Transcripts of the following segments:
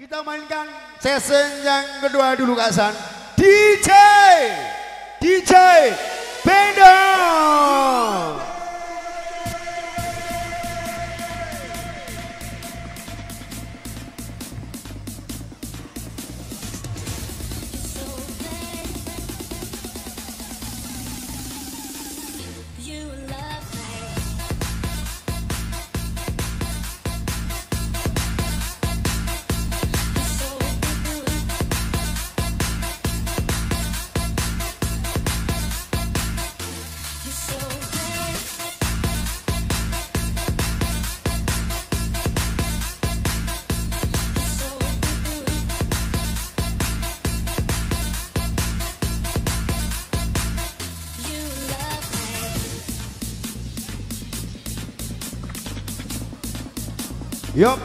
Kita mainkan sesen yang kedua dulu Kak San. DJ DJ Bendong. Yup.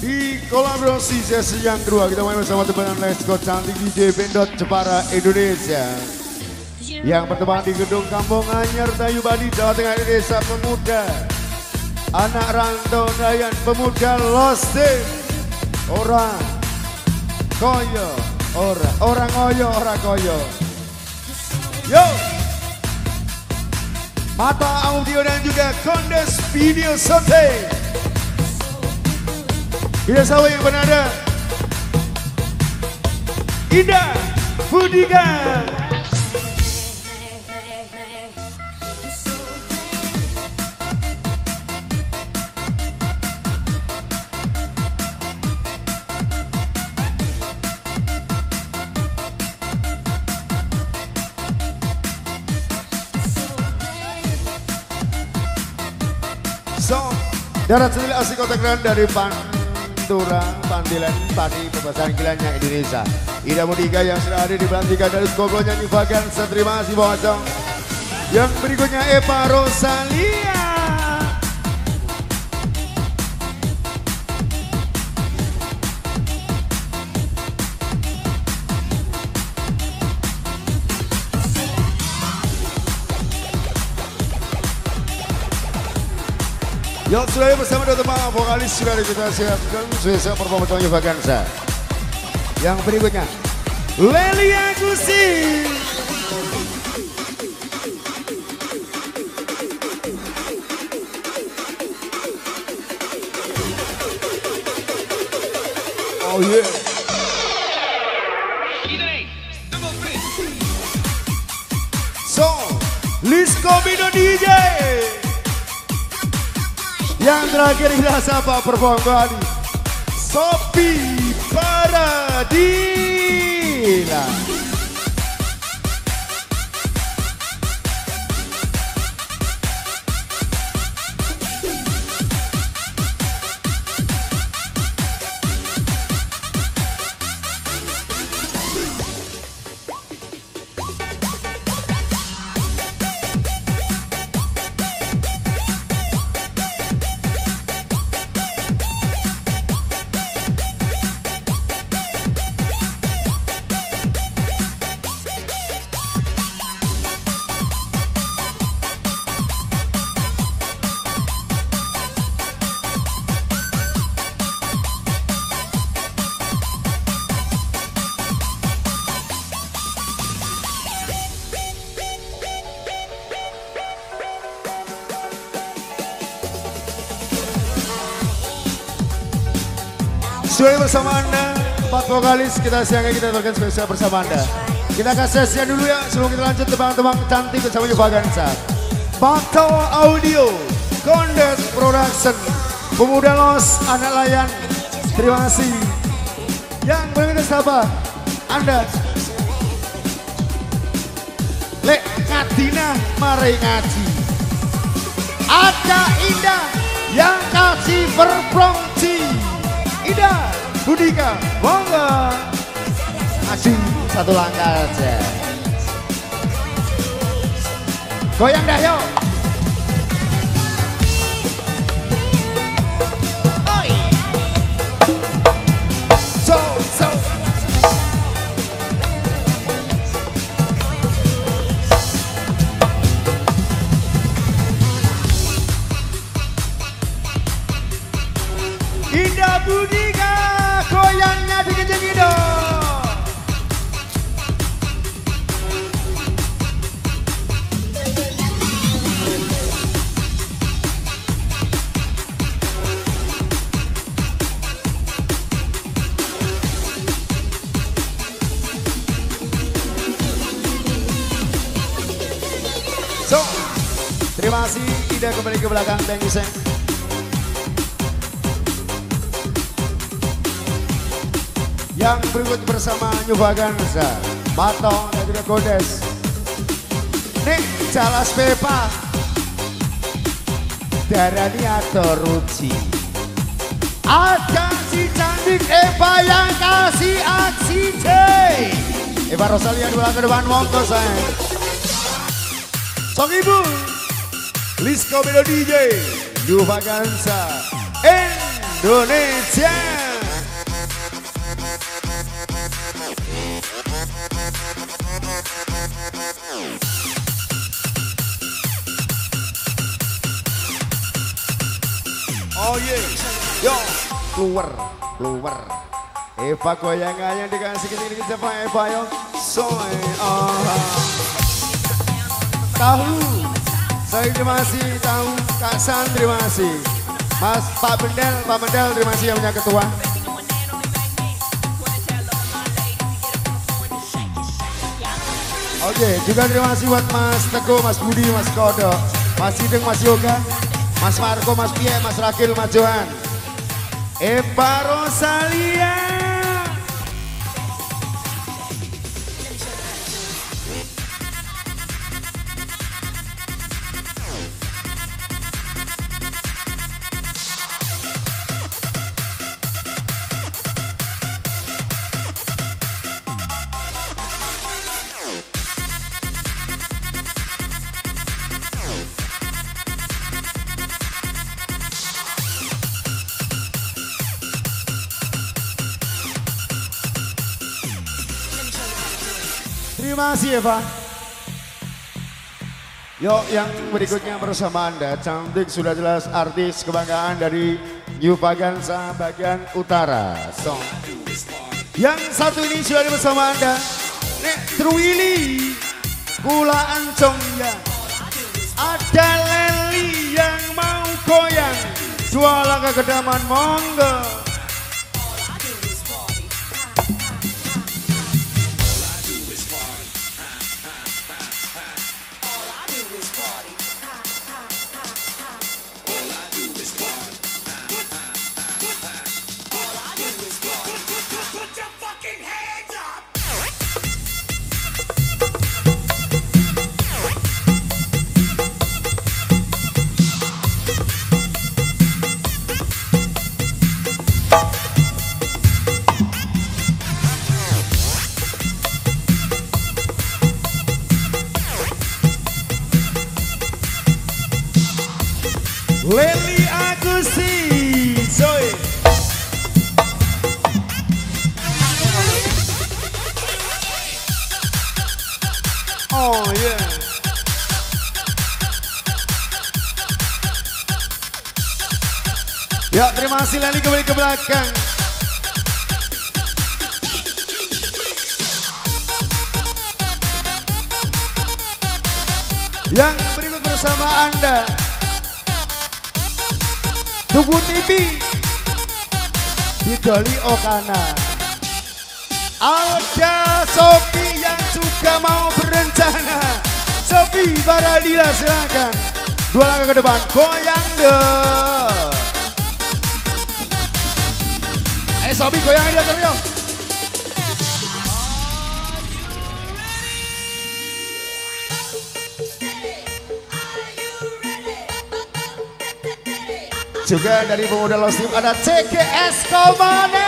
Di kolaborasi sesi yang kedua kita main bersama teman Let's Go Cantik DJ Bendot Jepara Indonesia. Yang pertama di gedung Kampung Anyar Dayu Badi Jawa Tengah di Desa Pemuda. Anak rantau Dayan Pemuda Losting. Orang koyo ora orang koyo ora koyo. Yo. Mata audio dan juga Kondes Video Shooting. Sama yang bernada Indah Budika So, darat sendiri asik kota keren dari Pantura, Pandilan, Padi, Pembahasan Kilanya Indonesia. Ida Mudika yang sudah ada di pelantikan dari Skoglo nyanyi Vagansa. Terima kasih Bang. Yang berikutnya Eva Rosalia. Yang sudah bersama dua teman vokalis sudah kita siapkan sudah siap performa semuanya Vagansa. Yang berikutnya Lelia Gusi. Oh yeah. Yang terakhir kita sapa perform kali Sopi Paradila Sudah bersama Anda, empat vokalis kita siangnya kita lakukan spesial bersama Anda. Kita kasih sesian dulu ya, sebelum kita lanjut tebang-tebang cantik bersama Yuvagansa. Pato Audio, Kondes Production, Pemuda Los, Anak Layan, terima kasih. Yang berikutnya sahabat, Anda. Lek Kadina mari ngaji. Ada Indah yang kasih berpromci. Indah Budika, monggo. Maju satu langkah aja. Goyang dah yuk. Terima kasih Ida kembali ke belakang. Thank you. Yang berikut bersama New Vaganza, Matong dan juga Godes. Nih, Jalas Pepa. Darani atau Ruci. Ada si cantik Eva yang kasih aksi C. Eva Rosalia dua ke depan monggo sayang. Song Ibu. Lisco Melo DJ. New Vaganza. Indonesia. Oh yeah, yo keluar, keluar. Eva goyangannya dikasih ke sini siapa Eva yo? Soy, ah. Tahu, saya terima kasih tahu Kak San terima kasih. Mas Pak Bendel, Pak Bendel terima kasih yang punya ketua. Oke, juga terima kasih buat Mas Teguh, Mas Budi, Mas Kodo, Mas Sideng, Mas Yoga, Mas Marco, Mas Pie, Mas Rakil, Mas Johan. Eva Rosalia. Terima kasih Eva. Yuk yang berikutnya bersama Anda, cantik sudah jelas artis kebanggaan dari New Paganza bagian utara. So, yang satu ini sudah bersama Anda, Nek Truwili, Kula Ancong ya. Ada Leli yang mau goyang, dua langkah ke depan monggo. Kasih Leli kembali ke belakang. Yang berikut bersama Anda. Tugu TV Didoli Okana. Ada Sofi yang juga mau berencana. Sofi Baradila silakan. Dua langkah ke depan. Goyang deh Eh Sofi goyang dia terus Juga dari pemuda Losim ada CGS Community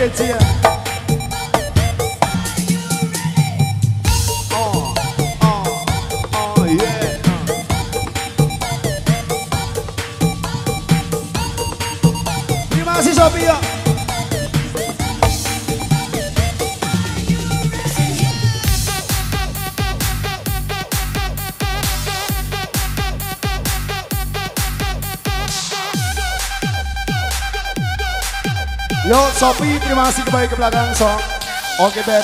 Oke Cia Sopi, terima kasih kembali ke belakang, so. Oke, Beb.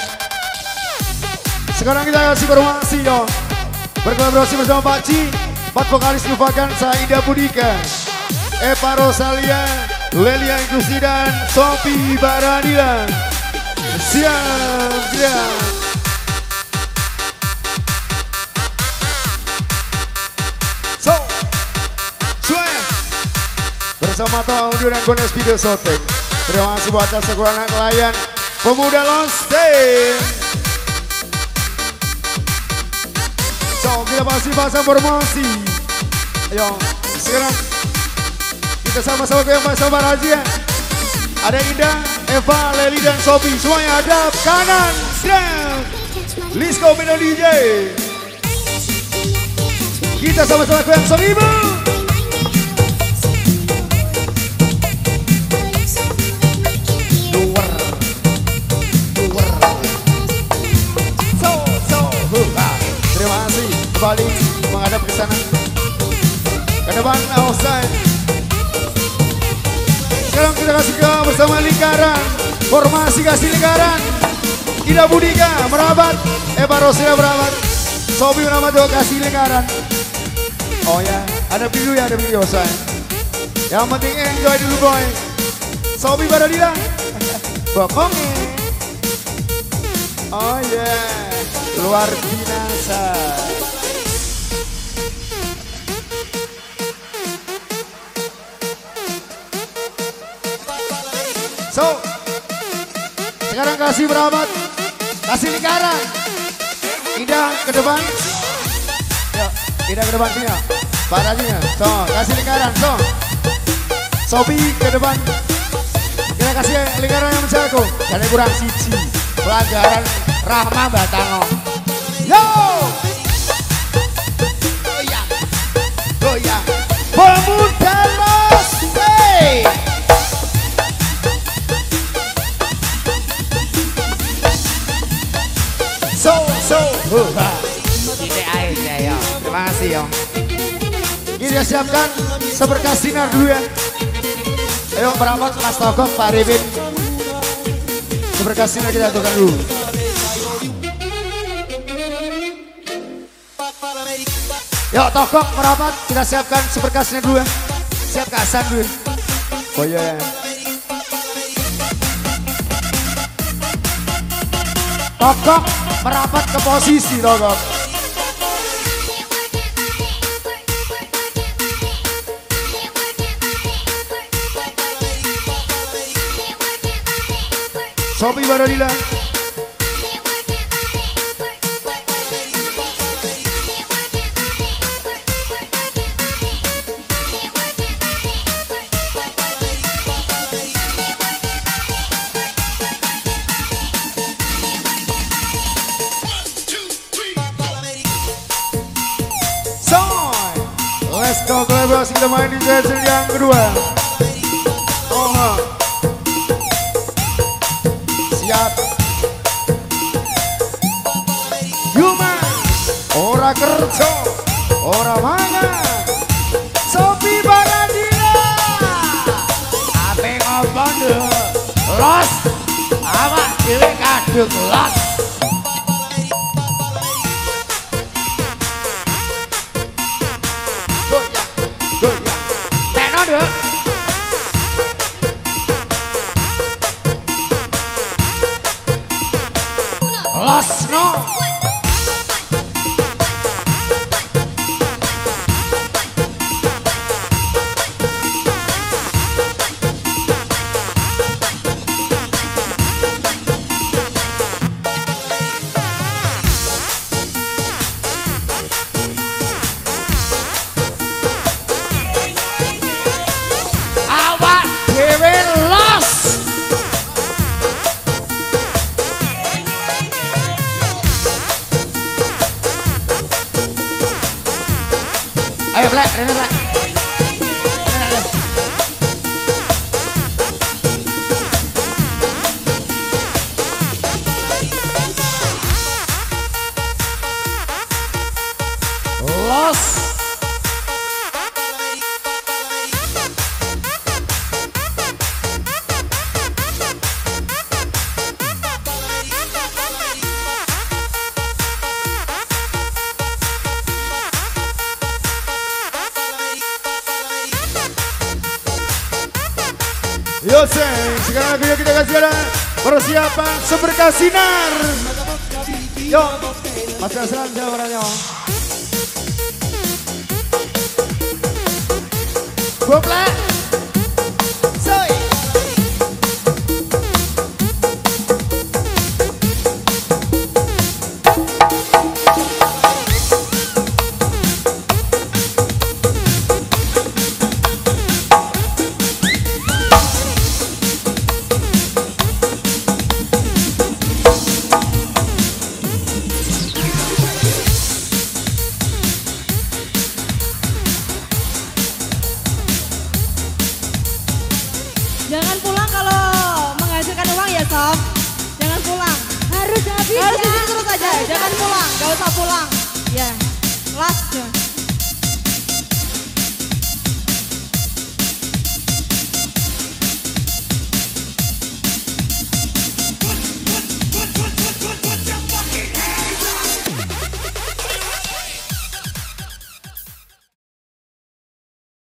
Sekarang kita kasih informasi, yo. Berkolaborasi bersama Pak Ci, empat vokalis merupakan Saida Budika, Eva Rosalia, Lelia Ikusi, dan Sopi Baradila. Siap, siap. Bersama Audio dan Gones Video Shooting. Terima kasih buat anak klien pemuda Lonstein. So, kita masih pasang promosi. Ayo, sekarang kita sama-sama goyang bersama Raja. Ada Ida, Eva, Leli, dan Sobi. Semuanya hadap kanan, down. Lisco Mino DJ. Kita sama-sama goyang Sobi Ibu. Menghadap ke sana. Ke depan outside. Sekarang kita kasih ke bersama lingkaran. Formasi kasih lingkaran. Ida Budika merabat. Eva Rosina merabat. Sobi merabat juga kasih lingkaran. Oh ya, ada video ya, ada video say. Yang penting enjoy dulu boy. Sobi pada dia. Bokongnya. Oh yeah, luar biasa. So, sekarang kasih berabat, kasih lingkaran. Ida ke depan. Yuk, Ida ke depan sini ya. Pak Rajinya, so, kasih lingkaran, so. Sobi ke depan. Kita kasih lingkaran yang menjago. Jangan kurang siji. Pelanggaran Rahma Batango. Yo! Goyang. Goyang. Pemuda siapkan seberkas sinar dulu ya. Ayo merapat Mas Togok, Pak Ribin. Seberkas sinar kita aturkan dulu. Yuk Togok merapat, kita siapkan seberkasnya dulu ya. Siap kasan dulu. Oh iya. Togok merapat ke posisi Togok. Sopi Baradila. Let's go kolaborasi kita main di sesi yang kedua. Ora kerja. Ora mangan. Sopi Baradila. Ape ngomong dulu. Los. Awak dhewe kadung los. los Yoseng, sekarang kita kasih ada persiapan sumber kasinar. Yo, Mas Kasran, jawab orangnya. Gople. Soy. Jangan pulang kalau menghasilkan uang ya sob. Jangan pulang. Harus habis Harus ya. di sini terus aja. Jangan pulang. Gak usah pulang. Ya. Last.